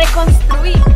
reconstruir.